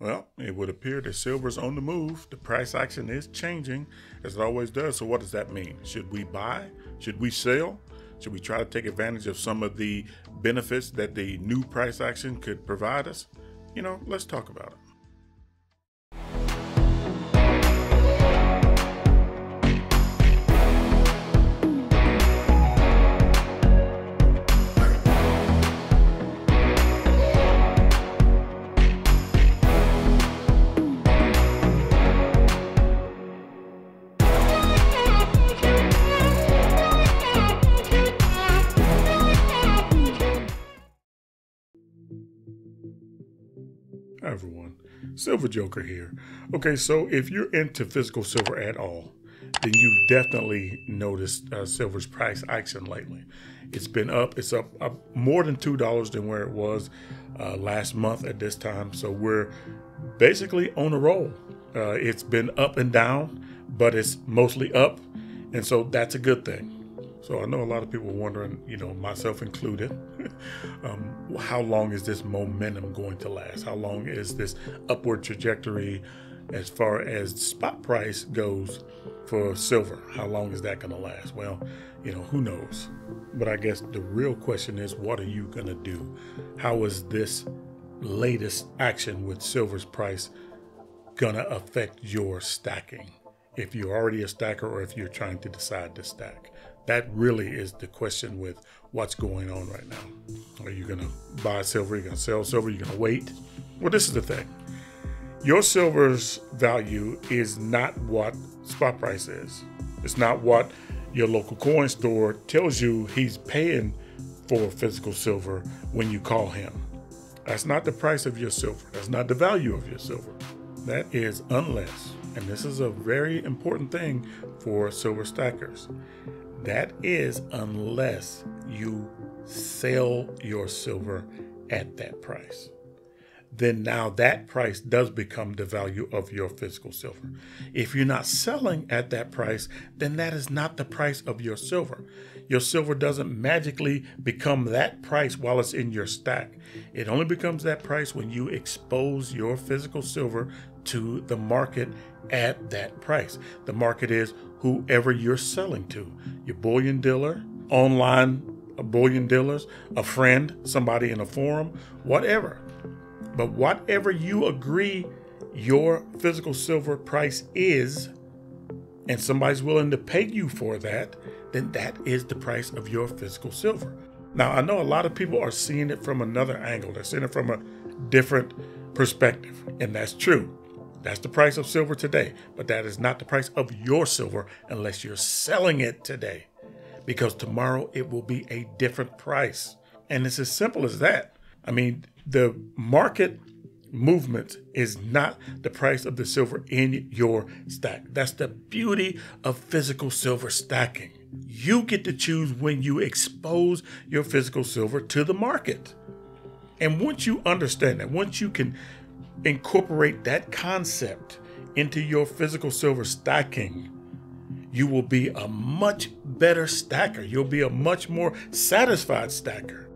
Well, it would appear that silver's on the move. The price action is changing as it always does. So, what does that mean? Should we buy? Should we sell? Should we try to take advantage of some of the benefits that the new price action could provide us? You know, let's talk about it. Everyone. Silver Joker here. Okay, so if you're into physical silver at all, then you've definitely noticed uh, silver's price action lately. It's been up. It's up, up more than two dollars than where it was uh, last month at this time. So we're basically on a roll. Uh, it's been up and down, but it's mostly up, and so that's a good thing. So I know a lot of people wondering, you know, myself included, um, how long is this momentum going to last? How long is this upward trajectory as far as spot price goes for silver? How long is that going to last? Well, you know, who knows? But I guess the real question is, what are you going to do? How is this latest action with silver's price going to affect your stacking? If you're already a stacker or if you're trying to decide to stack. That really is the question with what's going on right now. Are you going to buy silver? Are you going to sell silver? Are you going to wait? Well, this is the thing. Your silver's value is not what spot price is. It's not what your local coin store tells you he's paying for physical silver when you call him. That's not the price of your silver. That's not the value of your silver. That is unless, and this is a very important thing for silver stackers, that is unless you sell your silver at that price. Then now that price does become the value of your physical silver. If you're not selling at that price, then that is not the price of your silver. Your silver doesn't magically become that price while it's in your stack. It only becomes that price when you expose your physical silver to the market at that price. The market is whoever you're selling to your bullion dealer, online bullion dealers, a friend, somebody in a forum, whatever. But whatever you agree your physical silver price is, and somebody's willing to pay you for that, then that is the price of your physical silver. Now, I know a lot of people are seeing it from another angle, they're seeing it from a different perspective, and that's true. That's the price of silver today, but that is not the price of your silver unless you're selling it today. Because tomorrow it will be a different price. And it's as simple as that. I mean, the market movement is not the price of the silver in your stack. That's the beauty of physical silver stacking. You get to choose when you expose your physical silver to the market. And once you understand that, once you can incorporate that concept into your physical silver stacking, you will be a much better stacker. You'll be a much more satisfied stacker.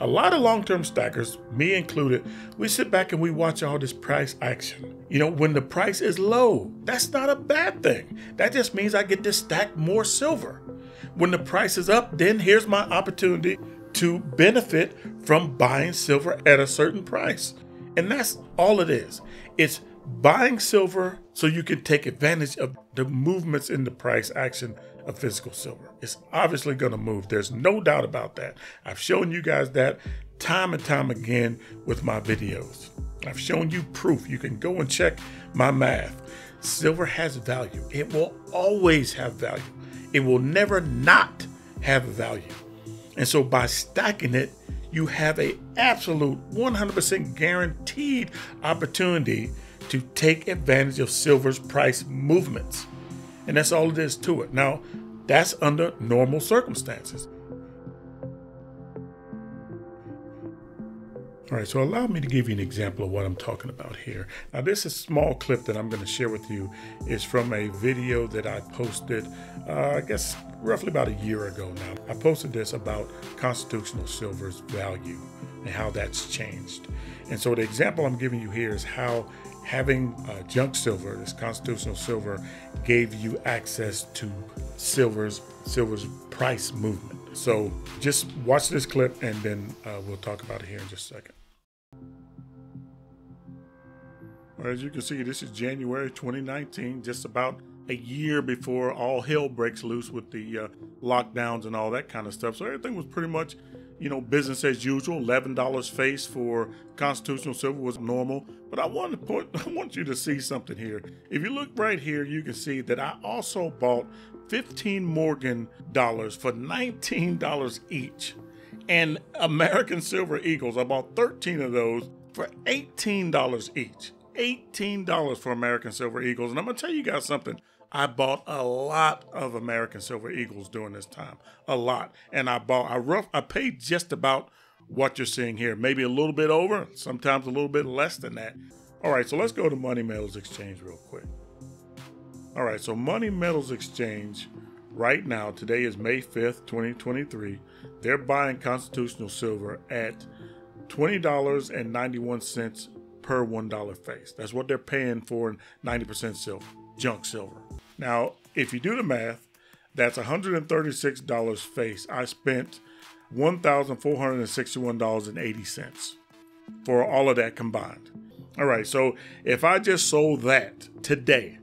A lot of long term stackers, me included, we sit back and we watch all this price action. You know, when the price is low, that's not a bad thing. That just means I get to stack more silver. When the price is up, then here's my opportunity to benefit from buying silver at a certain price. And that's all it is. It's buying silver so you can take advantage of the movements in the price action of physical silver. It's obviously going to move. There's no doubt about that. I've shown you guys that time and time again with my videos. I've shown you proof. You can go and check my math. Silver has value. It will always have value. It will never not have value. And so by stacking it, you have a absolute 100% guaranteed opportunity to take advantage of silver's price movements. And that's all it is to it. Now, that's under normal circumstances. All right, so allow me to give you an example of what I'm talking about here. Now, this is a small clip that I'm going to share with you is from a video that I posted, uh, I guess, roughly about a year ago now. I posted this about constitutional silver's value and how that's changed. And so the example I'm giving you here is how having uh, junk silver, this constitutional silver, gave you access to silver's silver's price movement. So just watch this clip, and then uh, we'll talk about it here in just a second. As you can see, this is January 2019, just about a year before all hell breaks loose with the uh, lockdowns and all that kind of stuff. So everything was pretty much, you know, business as usual. Eleven dollars face for constitutional silver was normal. But I want to put, I want you to see something here. If you look right here, you can see that I also bought 15 Morgan dollars for $19 each, and American Silver Eagles. I bought 13 of those for $18 each. $18 for American Silver Eagles. And I'm going to tell you guys something. I bought a lot of American Silver Eagles during this time, a lot, and I bought I rough I paid just about what you're seeing here, maybe a little bit over, sometimes a little bit less than that. All right, so let's go to Money Metals Exchange real quick. All right, so Money Metals Exchange right now, today is May 5th, 2023. They're buying constitutional silver at $20.91 per $1 face. That's what they're paying for 90% silver, junk silver. Now, if you do the math, that's $136 face. I spent $1,461.80 for all of that combined. All right, so if I just sold that today,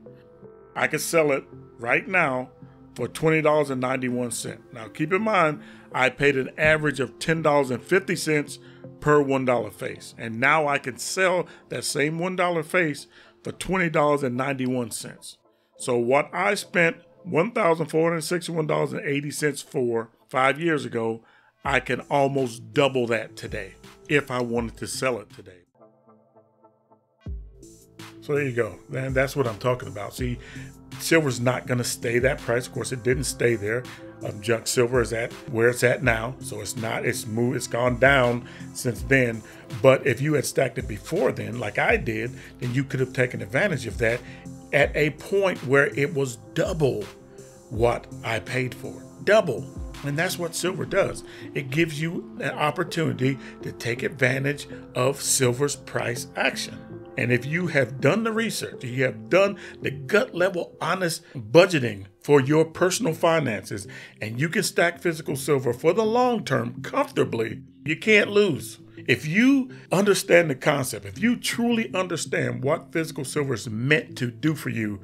I could sell it right now for $20.91. Now, keep in mind, I paid an average of $10.50 per $1 face. And now I can sell that same $1 face for $20.91. So what I spent $1,461.80 for five years ago, I can almost double that today if I wanted to sell it today. So there you go. And that's what I'm talking about. See, silver's not going to stay that price. Of course, it didn't stay there. Um, junk silver is at where it's at now, so it's not. It's moved. It's gone down since then. But if you had stacked it before then, like I did, then you could have taken advantage of that at a point where it was double what I paid for. Double. And that's what silver does. It gives you an opportunity to take advantage of silver's price action. And if you have done the research, you have done the gut level honest budgeting for your personal finances, and you can stack physical silver for the long term comfortably, you can't lose. If you understand the concept, if you truly understand what physical silver is meant to do for you,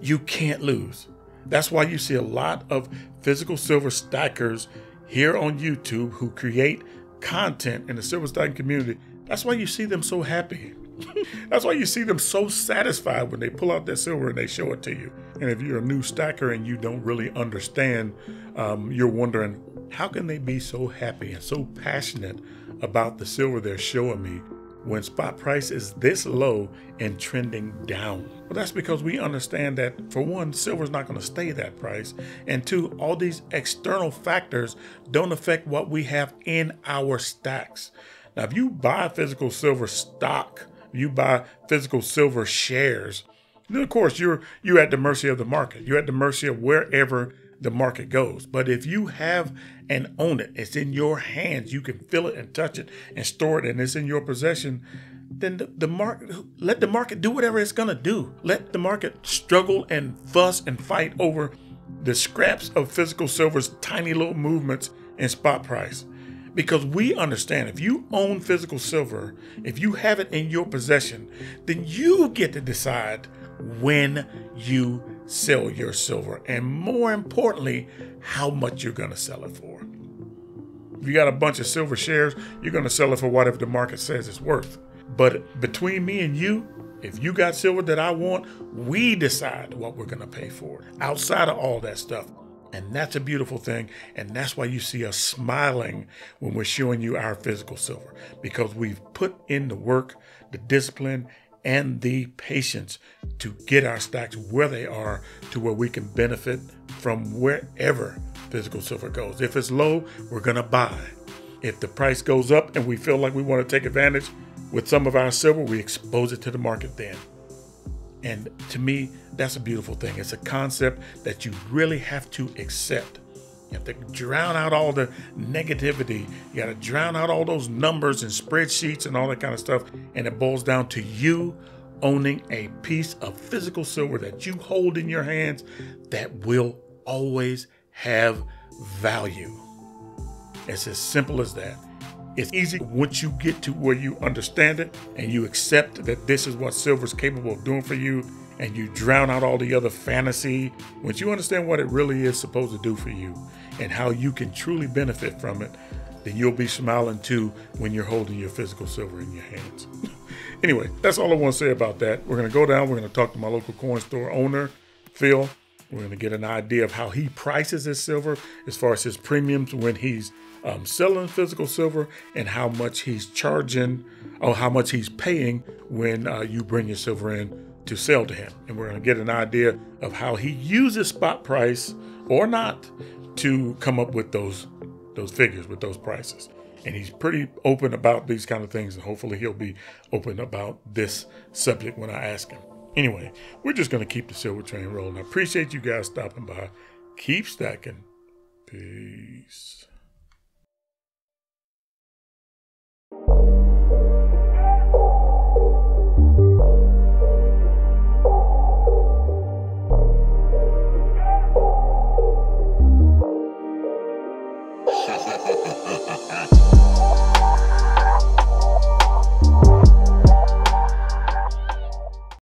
you can't lose. That's why you see a lot of physical silver stackers here on YouTube who create content in the silver stacking community. That's why you see them so happy. That's why you see them so satisfied when they pull out that silver and they show it to you. And if you're a new stacker and you don't really understand, um, you're wondering, how can they be so happy and so passionate about the silver they're showing me when spot price is this low and trending down? Well, that's because we understand that for one, silver is not going to stay that price, and two, all these external factors don't affect what we have in our stacks. Now, if you buy physical silver stock, you buy physical silver shares, then of course you're you're at the mercy of the market. You're at the mercy of wherever the market goes. But if you have and own it, it's in your hands. You can feel it and touch it and store it, and it's in your possession. Then the, the market let the market do whatever it's gonna do. Let the market struggle and fuss and fight over the scraps of physical silver's tiny little movements in spot price because we understand if you own physical silver, if you have it in your possession, then you get to decide when you sell your silver and more importantly, how much you're going to sell it for. If you got a bunch of silver shares, you're going to sell it for whatever the market says it's worth. But between me and you, if you got silver that I want, we decide what we're going to pay for it. Outside of all that stuff, and that's a beautiful thing. And that's why you see us smiling when we're showing you our physical silver because we've put in the work, the discipline, and the patience to get our stacks where they are to where we can benefit from wherever physical silver goes. If it's low, we're going to buy. If the price goes up and we feel like we want to take advantage with some of our silver, we expose it to the market then. And to me, that's a beautiful thing. It's a concept that you really have to accept You have to drown out all the negativity. You got to drown out all those numbers and spreadsheets and all that kind of stuff. And it boils down to you owning a piece of physical silver that you hold in your hands that will always have value. It's as simple as that. It's easy once you get to where you understand it and you accept that this is what silver is capable of doing for you and you drown out all the other fantasy. Once you understand what it really is supposed to do for you and how you can truly benefit from it, then you'll be smiling too when you're holding your physical silver in your hands. anyway, that's all I want to say about that. We're going to go down, we're going to talk to my local coin store owner, Phil. We're going to get an idea of how he prices his silver as far as his premiums when he's um, selling physical silver and how much he's charging or how much he's paying when uh, you bring your silver in to sell to him. And we're going to get an idea of how he uses spot price or not to come up with those those figures with those prices. And he's pretty open about these kind of things, and hopefully he'll be open about this subject when I ask him. Anyway, we're just going to keep the silver train rolling. I appreciate you guys stopping by. Keep stacking. Peace.